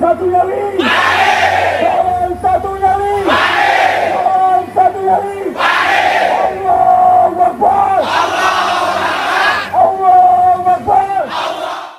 Satu Yawi!